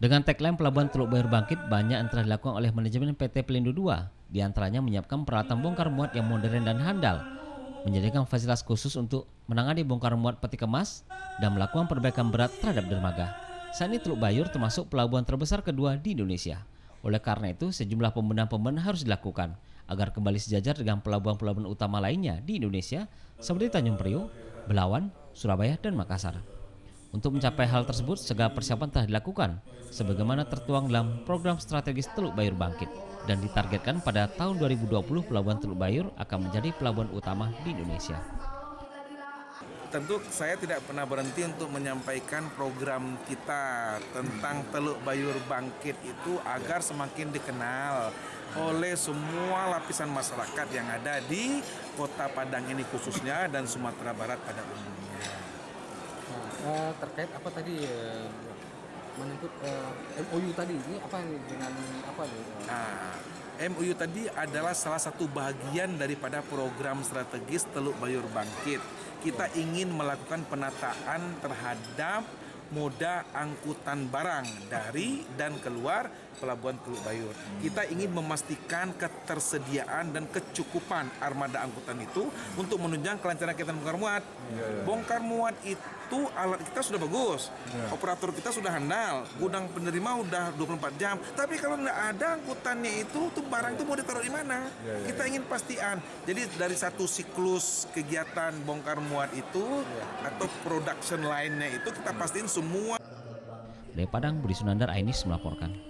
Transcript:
Dengan tagline Pelabuhan Teluk Bayur Bangkit, banyak yang telah dilakukan oleh manajemen PT Pelindo II. Di antaranya menyiapkan peralatan bongkar muat yang modern dan handal, menyediakan fasilitas khusus untuk menangani bongkar muat peti kemas, dan melakukan perbaikan berat terhadap dermaga. Saat ini Teluk Bayur termasuk pelabuhan terbesar kedua di Indonesia. Oleh karena itu, sejumlah pembenahan-pembenahan harus dilakukan agar kembali sejajar dengan pelabuhan-pelabuhan utama lainnya di Indonesia seperti Tanjung Priok, Belawan, Surabaya, dan Makassar. Untuk mencapai hal tersebut, segala persiapan telah dilakukan, sebagaimana tertuang dalam program strategis Teluk Bayur Bangkit, dan ditargetkan pada tahun 2020 Pelabuhan Teluk Bayur akan menjadi pelabuhan utama di Indonesia. Tentu saya tidak pernah berhenti untuk menyampaikan program kita tentang Teluk Bayur Bangkit itu agar semakin dikenal oleh semua lapisan masyarakat yang ada di Kota Padang ini khususnya dan Sumatera Barat pada umumnya. Uh, terkait apa tadi uh, menuntut uh, MOU tadi ini apa dengan apa nih? Nah, MOU tadi adalah salah satu bagian daripada program strategis Teluk Bayur Bangkit. Kita ingin melakukan penataan terhadap moda angkutan barang dari dan keluar Pelabuhan Teluk Bayur. Kita ingin memastikan ketersediaan dan kecukupan armada angkutan itu untuk menunjang kelancaran kita bongkar muat. Bongkar muat itu alat kita sudah bagus, operator kita sudah handal, gudang penerima udah 24 jam. Tapi kalau nggak ada angkutannya itu, tuh barang itu mau ditaruh di mana? Kita ingin pastian. Jadi dari satu siklus kegiatan bongkar muat itu atau production line-nya itu kita pastiin semua Dari Padang, Budi Sunandar, Ainis melaporkan.